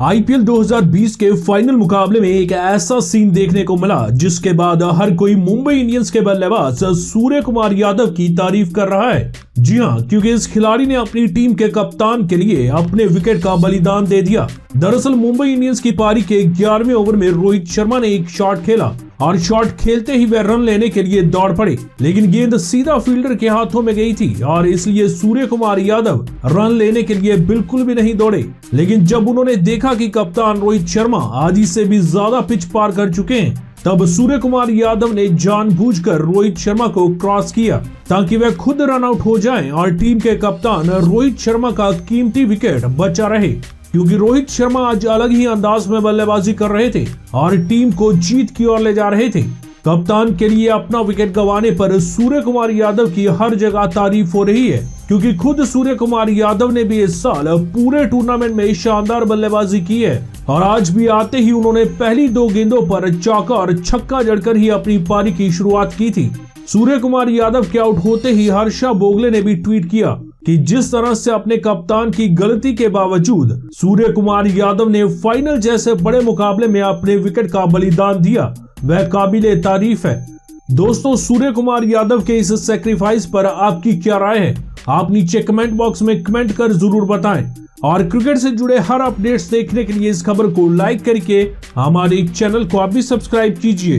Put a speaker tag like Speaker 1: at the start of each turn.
Speaker 1: IPL 2020 के final मुकाबले में एक ऐसा सीन देखने को मिला, जिसके बाद हर कोई मुंबई इंडियंस के बल्लेबाज सूर्य कुमार यादव की तारीफ़ कर रहा है। जी हाँ क्योंकि इस खिलाड़ी ने अपनी टीम के कप्तान के लिए अपने विकेट का बलिदान दे दिया। दरअसल मुंबई इंडियंस की पारी के ग्यारहवें ओवर में रोहित शर्मा ने एक शॉट खेला। और शॉट खेलते ही वे रन लेने के लिए दौड़ पड़े, लेकिन गेंद सीधा फील्डर के हाथों में गई थी, और इसलिए सूर्य कुमार यादव रन लेने के लिए बिल्कुल भी नहीं दौड़े। लेकिन जब उन्होंने देखा कि कप्तान रोहित शर्मा आदि से भी ज़्यादा पिच पार कर चुके हैं, तब सूर्य कुमार यादव ने जानबूझकर रोहित शर्मा को क्रॉस किया, ताकि वह खुद रन आउट हो जाएँ और टीम के कप्तान रोहित शर्मा का कीमती विकेट बचा रहे। क्योंकि रोहित शर्मा आज अलग ही अंदाज में बल्लेबाजी कर रहे थे और टीम को जीत की ओर ले जा रहे थे। कप्तान के लिए अपना विकेट गंवाने पर सूर्य कुमार यादव की हर जगह तारीफ़ हो रही है, क्योंकि खुद सूर्य कुमार यादव ने भी इस साल पूरे टूर्नामेंट में शानदार बल्लेबाजी की है, और आज भी आते ही उन्होंने पहली दो गेंदों पर चौका और छक्का जड़कर ही अपनी पारी की शुरुआत की थी। सूर्य कुमार यादव के आउट होते ही हर्षा बोगले ने भी ट्वीट किया। कि जिस तरह से अपने कप्तान की गलती के बावजूद सूर्य कुमार यादव ने फाइनल जैसे बड़े मुकाबले में अपने विकेट का बलिदान दिया, वह काबिल तारीफ़ है। दोस्तों सूर्य कुमार यादव के इस सेक्रीफाइस पर आपकी क्या राय है? आप नीचे कमेंट बॉक्स में कमेंट कर ज़रूर बताएँ। और क्रिकेट से जुड़े हर अपडेट्स देखने के लिए इस खबर को लाइक करके हमारे चैनल को आप भी सब्सक्राइब कीजिए।